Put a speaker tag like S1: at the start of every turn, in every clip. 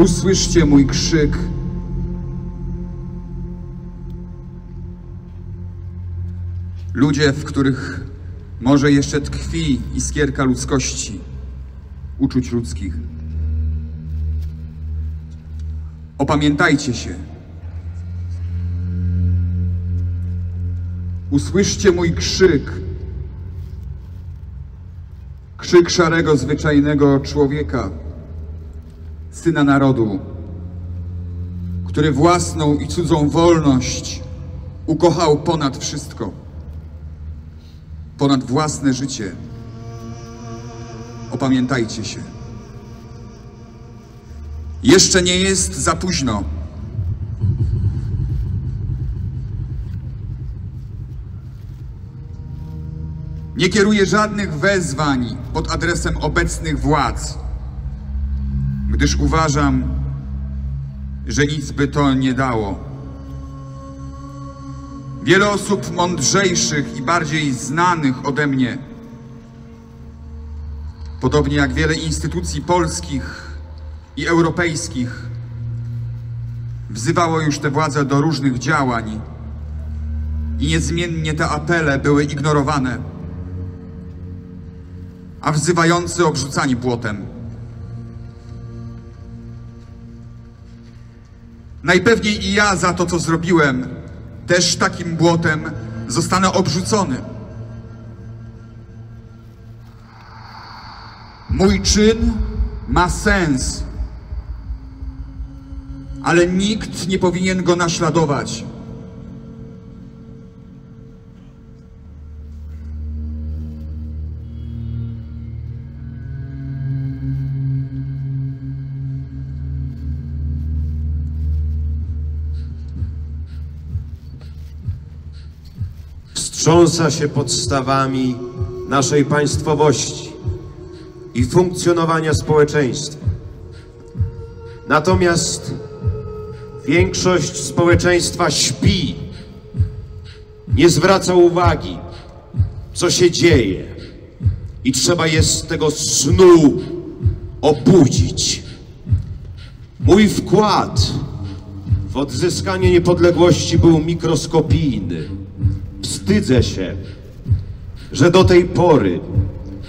S1: Usłyszcie mój krzyk. Ludzie, w których może jeszcze tkwi iskierka ludzkości, uczuć ludzkich. Opamiętajcie się. Usłyszcie mój krzyk. Krzyk szarego, zwyczajnego człowieka, syna narodu, który własną i cudzą wolność ukochał ponad wszystko, ponad własne życie. Opamiętajcie się. Jeszcze nie jest za późno. Nie kieruję żadnych wezwań pod adresem obecnych władz, gdyż uważam, że nic by to nie dało. Wiele osób mądrzejszych i bardziej znanych ode mnie, podobnie jak wiele instytucji polskich i europejskich, wzywało już te władze do różnych działań i niezmiennie te apele były ignorowane a wzywający obrzucani błotem. Najpewniej i ja za to, co zrobiłem, też takim błotem zostanę obrzucony. Mój czyn ma sens, ale nikt nie powinien go naśladować.
S2: Wstrząsa się podstawami naszej państwowości i funkcjonowania społeczeństwa. Natomiast większość społeczeństwa śpi, nie zwraca uwagi, co się dzieje i trzeba jest z tego snu obudzić. Mój wkład w odzyskanie niepodległości był mikroskopijny. Wstydzę się, że do tej pory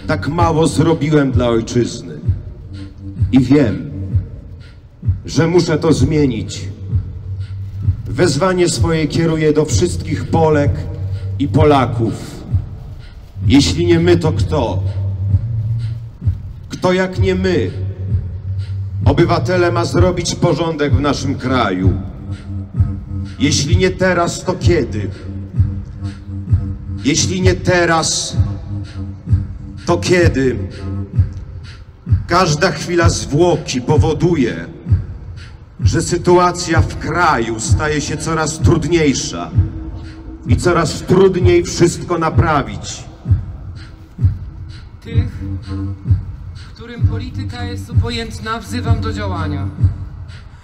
S2: tak mało zrobiłem dla ojczyzny. I wiem, że muszę to zmienić. Wezwanie swoje kieruję do wszystkich Polek i Polaków. Jeśli nie my, to kto? Kto jak nie my? Obywatele ma zrobić porządek w naszym kraju. Jeśli nie teraz, to kiedy? Jeśli nie teraz, to kiedy? Każda chwila zwłoki powoduje, że sytuacja w kraju staje się coraz trudniejsza i coraz trudniej wszystko naprawić.
S3: Tych, którym polityka jest obojętna, wzywam do działania.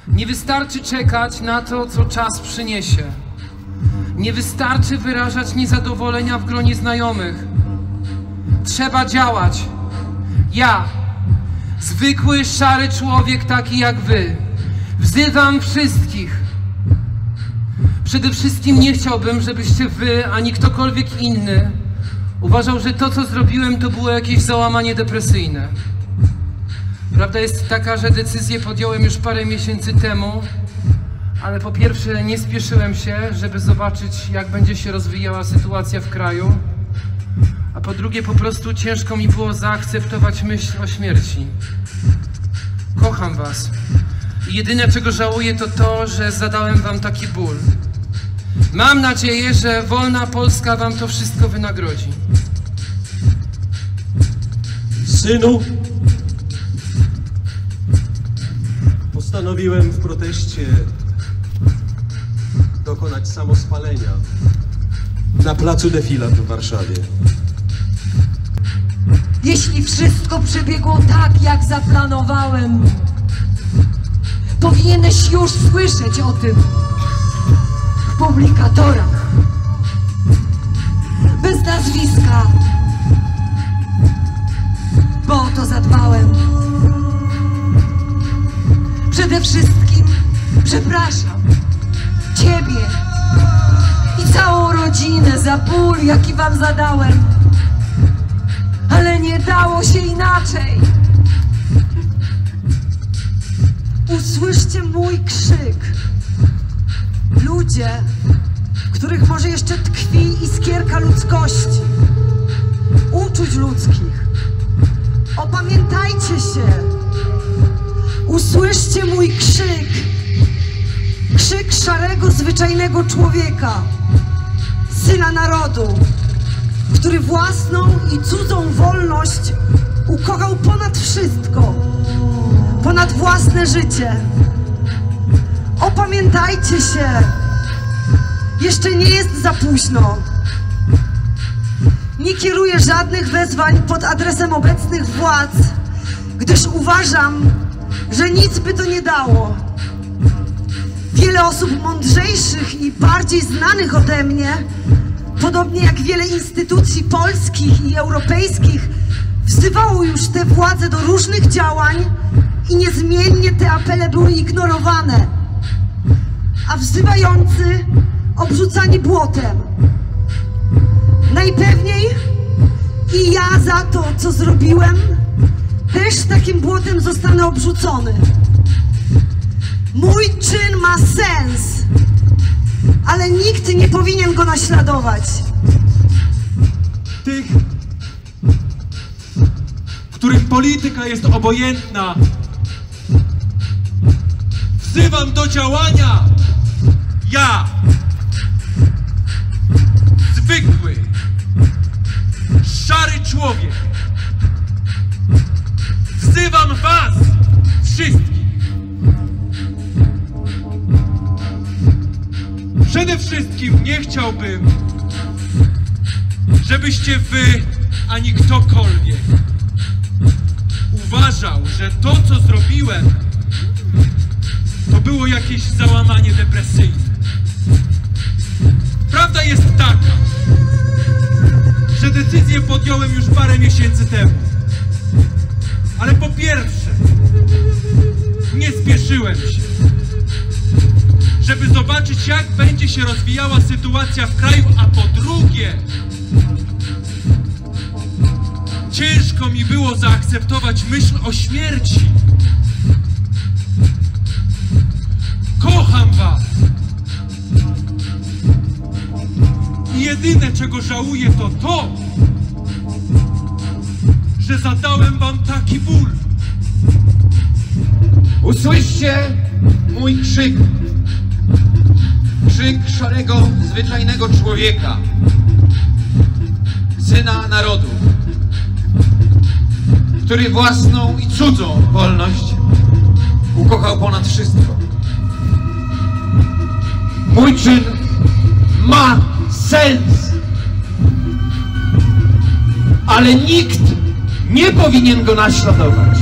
S3: Nie wystarczy czekać na to, co czas przyniesie. Nie wystarczy wyrażać niezadowolenia w gronie znajomych. Trzeba działać. Ja, zwykły szary człowiek taki jak wy, wzywam wszystkich. Przede wszystkim nie chciałbym, żebyście wy, ani ktokolwiek inny uważał, że to, co zrobiłem, to było jakieś załamanie depresyjne. Prawda jest taka, że decyzję podjąłem już parę miesięcy temu, ale po pierwsze nie spieszyłem się, żeby zobaczyć, jak będzie się rozwijała sytuacja w kraju, a po drugie po prostu ciężko mi było zaakceptować myśl o śmierci. Kocham was. I jedyne, czego żałuję, to to, że zadałem wam taki ból. Mam nadzieję, że wolna Polska wam to wszystko wynagrodzi.
S4: Synu, postanowiłem w proteście dokonać samospalenia na placu Defilat w Warszawie.
S5: Jeśli wszystko przebiegło tak, jak zaplanowałem, powinieneś już słyszeć o tym w publikatorach. Bez nazwiska, bo o to zadbałem. Przede wszystkim przepraszam Ciebie i całą rodzinę za ból, jaki Wam zadałem. Ale nie dało się inaczej. Usłyszcie mój krzyk. Ludzie, których może jeszcze tkwi iskierka ludzkości, uczuć ludzkich. Opamiętajcie się. Usłyszcie mój krzyk. Krzyk szarego, zwyczajnego człowieka, syna narodu, który własną i cudzą wolność ukochał ponad wszystko, ponad własne życie. Opamiętajcie się. Jeszcze nie jest za późno. Nie kieruję żadnych wezwań pod adresem obecnych władz, gdyż uważam, że nic by to nie dało. Wiele osób mądrzejszych i bardziej znanych ode mnie, podobnie jak wiele instytucji polskich i europejskich, wzywało już te władze do różnych działań i niezmiennie te apele były ignorowane, a wzywający obrzucani błotem. Najpewniej i ja za to, co zrobiłem, też takim błotem zostanę obrzucony. Mój czyn ma sens, ale nikt nie powinien go naśladować.
S6: tych, których polityka jest obojętna. Wzywam do działania. Ja, zwykły, szary człowiek, wzywam was wszystkich. Przede wszystkim nie chciałbym, żebyście wy ani ktokolwiek uważał, że to, co zrobiłem, to było jakieś załamanie depresyjne. Prawda jest taka, że decyzję podjąłem już parę miesięcy temu. Ale po pierwsze, nie spieszyłem się żeby zobaczyć, jak będzie się rozwijała sytuacja w kraju, a po drugie, ciężko mi było zaakceptować myśl o śmierci. Kocham was. I jedyne, czego żałuję, to to, że zadałem wam taki ból.
S7: Usłyszcie mój krzyk. Krzyk szarego, zwyczajnego człowieka. Syna narodu. Który własną i cudzą wolność ukochał ponad wszystko. Mój czyn ma sens. Ale nikt nie powinien go naśladować.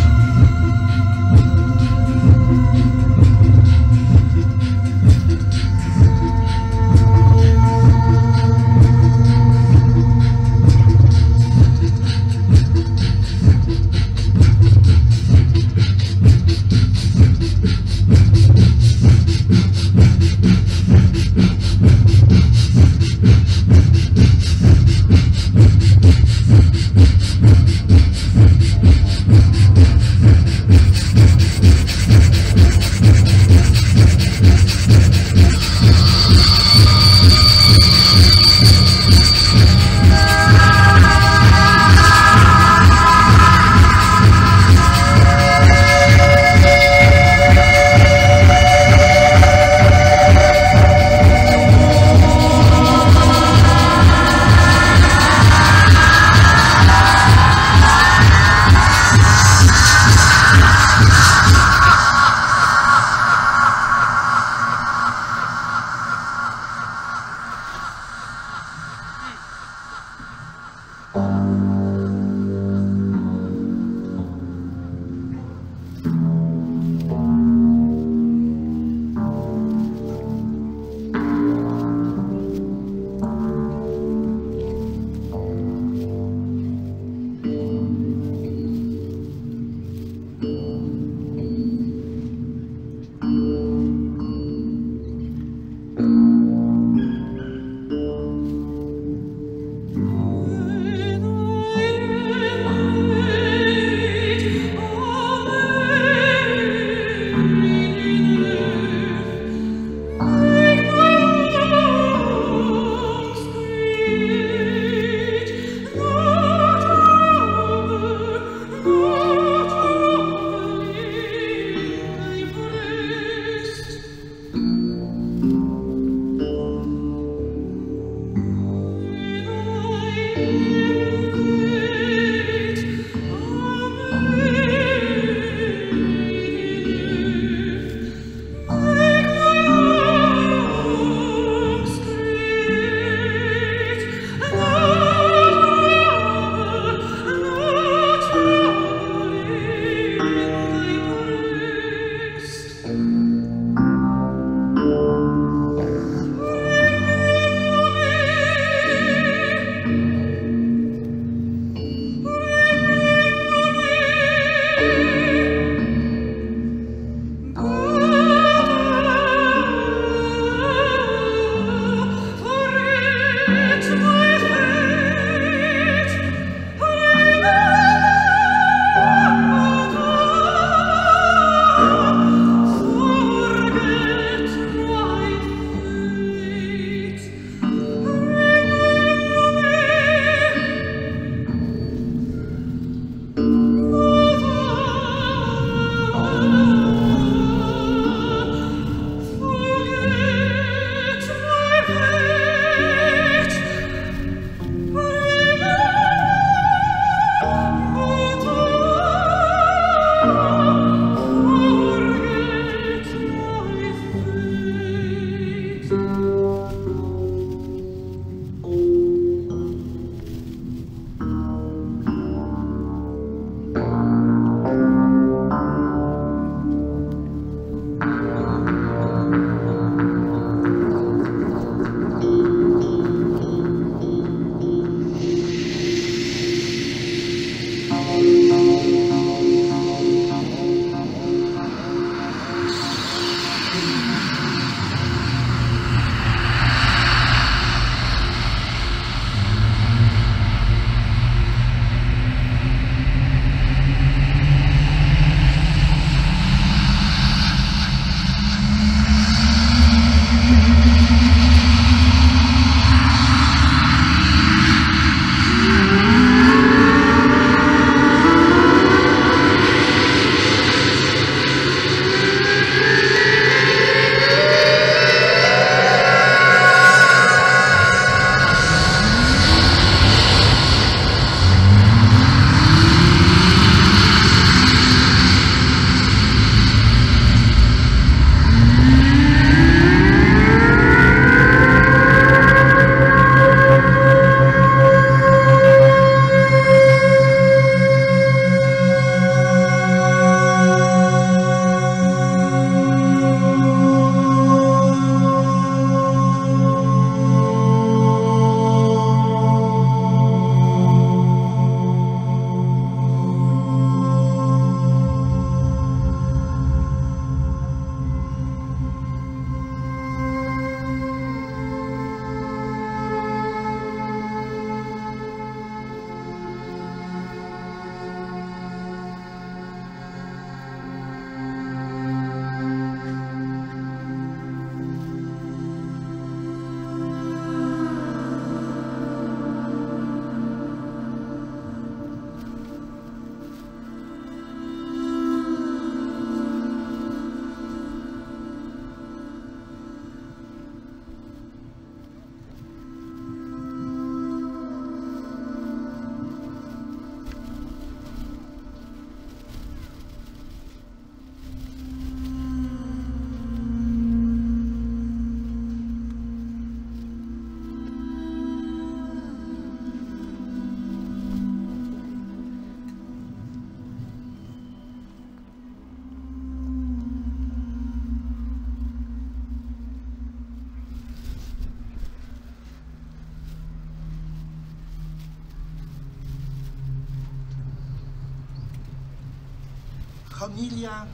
S8: Homilia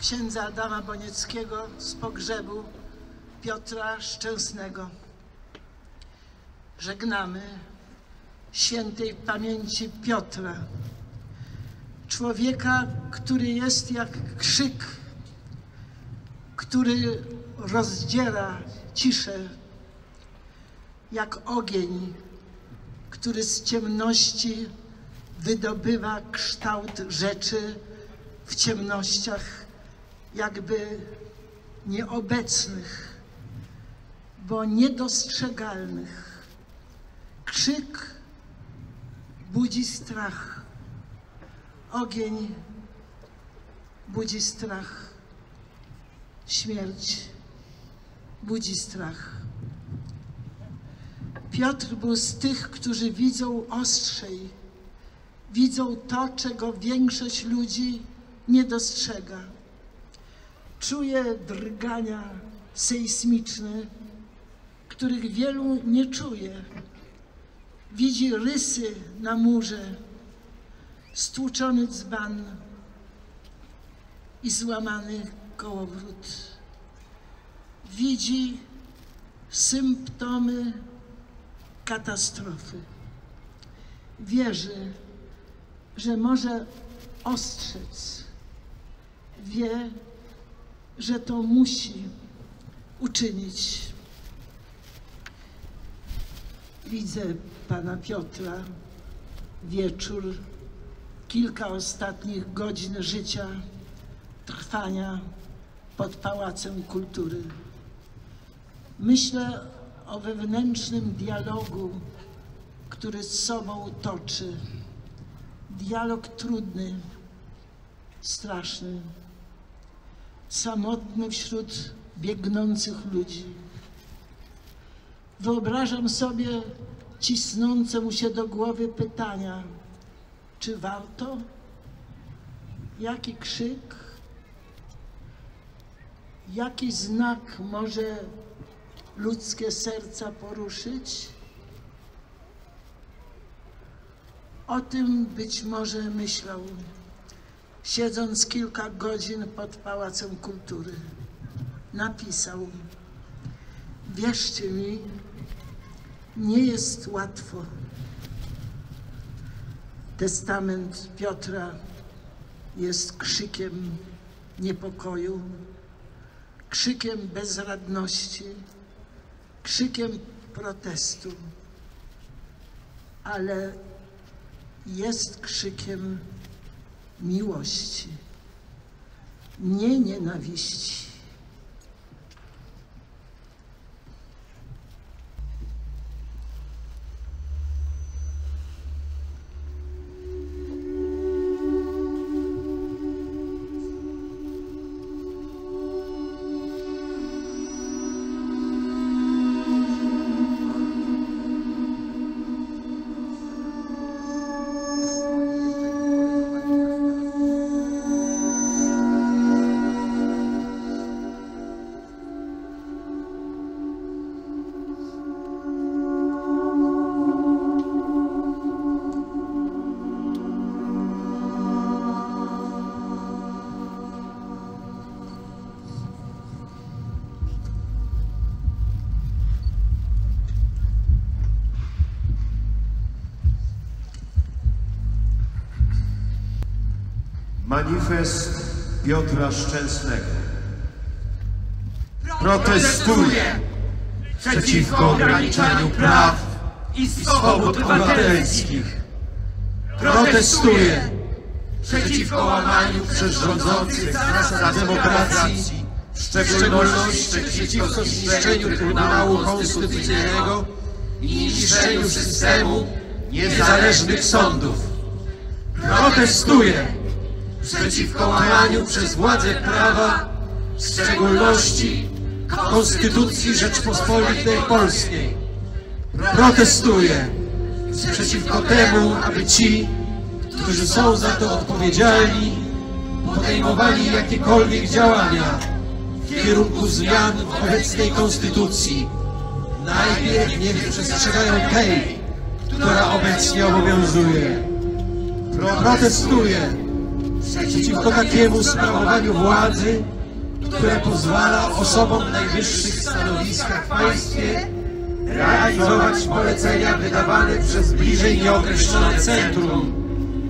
S8: księdza Adama Bonieckiego z pogrzebu Piotra Szczęsnego. Żegnamy świętej pamięci Piotra, człowieka, który jest jak krzyk, który rozdziera ciszę, jak ogień, który z ciemności wydobywa kształt rzeczy w ciemnościach jakby nieobecnych, bo niedostrzegalnych. Krzyk budzi strach, ogień budzi strach, śmierć budzi strach. Piotr był z tych, którzy widzą ostrzej, widzą to, czego większość ludzi nie dostrzega. Czuje drgania sejsmiczne, których wielu nie czuje. Widzi rysy na murze, stłuczony dzban i złamany kołowrót. Widzi symptomy katastrofy. Wierzy, że może ostrzec. Wie, że to musi uczynić. Widzę pana Piotra, wieczór, kilka ostatnich godzin życia, trwania pod Pałacem Kultury. Myślę o wewnętrznym dialogu, który z sobą toczy. Dialog trudny, straszny, samotny wśród biegnących ludzi. Wyobrażam sobie cisnące mu się do głowy pytania, czy warto? Jaki krzyk? Jaki znak może ludzkie serca poruszyć? O tym być może myślał, siedząc kilka godzin pod Pałacem Kultury. Napisał, wierzcie mi, nie jest łatwo. Testament Piotra jest krzykiem niepokoju, krzykiem bezradności, krzykiem protestu, ale jest krzykiem miłości, nie nienawiści.
S2: Manifest Piotra Szczęsnego.
S7: Protestuję przeciwko ograniczaniu praw i swobód obywatelskich. Protestuję przeciwko łamaniu przez rządzących zasad demokracji, w szczególności przeciwko zniszczeniu Trybunału Konstytucyjnego i niszczeniu systemu niezależnych sądów. Protestuję przeciwko łamaniu przez władze prawa, w szczególności Konstytucji Rzeczpospolitej Polskiej. Protestuję przeciwko temu, aby ci, którzy są za to odpowiedzialni, podejmowali jakiekolwiek działania w kierunku zmian w obecnej Konstytucji. Najpierw niech przestrzegają tej, która obecnie obowiązuje. Protestuję przeciwko takiemu sprawowaniu władzy, które pozwala osobom w najwyższych stanowiskach w państwie realizować polecenia wydawane przez bliżej nieokreślone centrum,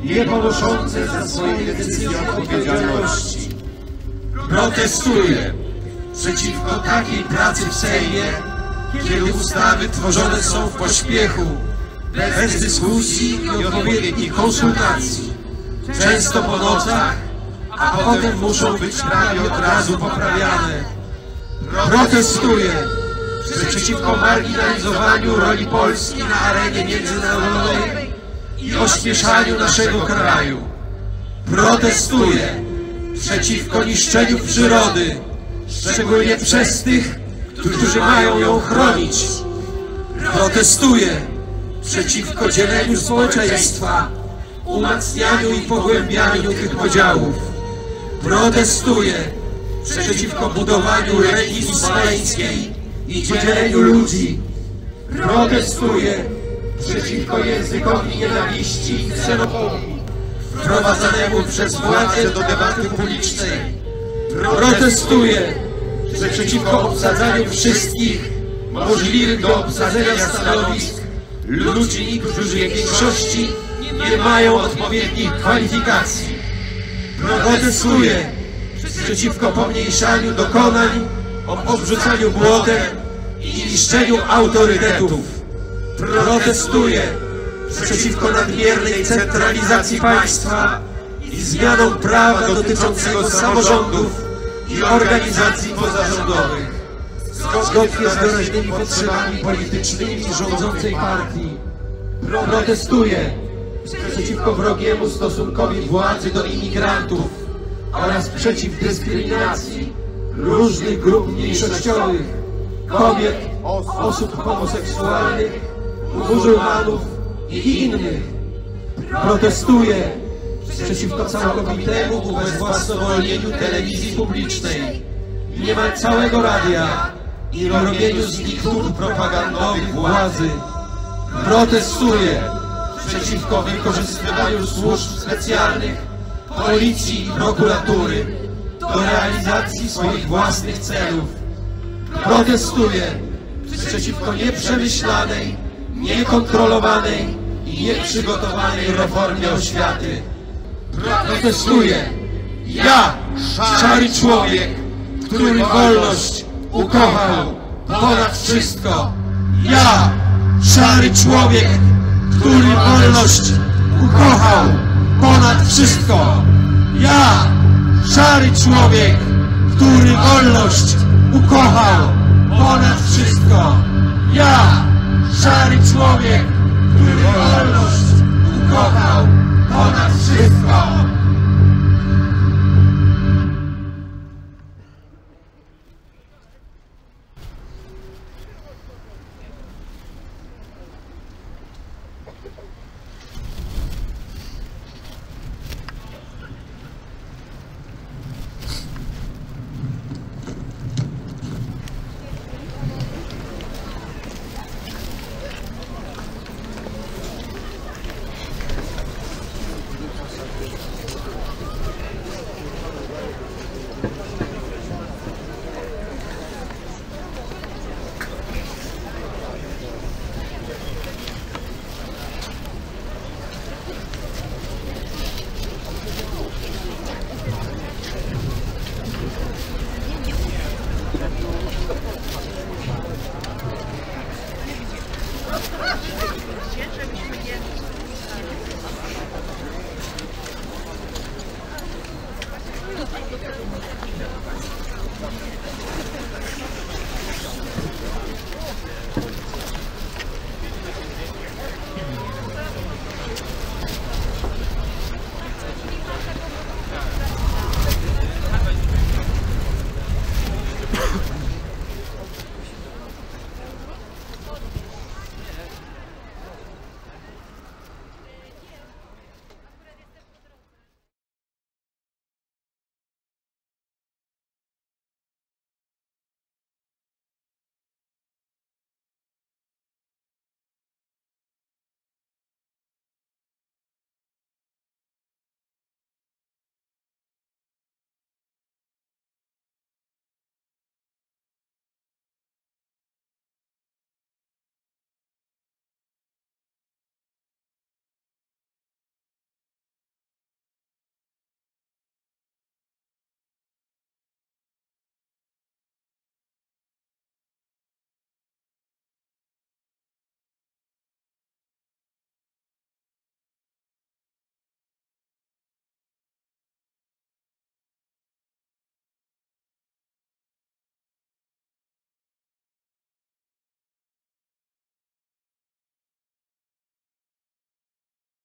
S7: nie ponoszące za swoje decyzje odpowiedzialności. Protestuję przeciwko takiej pracy w Sejmie, kiedy ustawy tworzone są w pośpiechu, bez dyskusji i odpowiednich konsultacji, często po nocach, a potem muszą być prawie od razu poprawiane. Protestuję przeciwko marginalizowaniu roli Polski na arenie międzynarodowej i ośmieszaniu naszego kraju. Protestuję przeciwko niszczeniu przyrody, szczególnie przez tych, którzy mają ją chronić. Protestuję przeciwko dzieleniu społeczeństwa, umacnianiu i pogłębianiu tych podziałów. Protestuję przeciwko budowaniu religii smoleńskiej i dzieleniu ludzi. Protestuję przeciwko językowi nienawiści i ksenofobii wprowadzanemu przez władze do debaty publicznej. Protestuję przeciwko obsadzaniu wszystkich możliwych do obsadzenia stanowisk ludzi, którzy w większości nie mają odpowiednich kwalifikacji. Protestuję przeciwko pomniejszaniu dokonań, obrzucaniu błotem i niszczeniu autorytetów. Protestuję przeciwko nadmiernej centralizacji państwa i zmianom prawa dotyczącego samorządów i organizacji pozarządowych. Zgodnie z wyraźnymi potrzebami politycznymi rządzącej partii protestuję przeciwko wrogiemu stosunkowi władzy do imigrantów oraz przeciw dyskryminacji różnych grup mniejszościowych, kobiet, osób homoseksualnych, muzułmanów i innych. Protestuję przeciwko całkowitemu ubezwłasnowolnieniu telewizji publicznej, niemal całego radia i robieniu z nich propagandowych władzy. Protestuję przeciwko wykorzystywaniu służb specjalnych, policji i prokuratury do realizacji swoich własnych celów. Protestuję przeciwko nieprzemyślanej, niekontrolowanej i nieprzygotowanej reformie oświaty. Protestuję. Ja, szary człowiek, który wolność ukochał ponad wszystko. Ja, szary człowiek, który wolność ukochał ponad wszystko. Ja, szary człowiek, który wolność ukochał ponad wszystko. Ja, szary człowiek, który wolność ukochał ponad wszystko.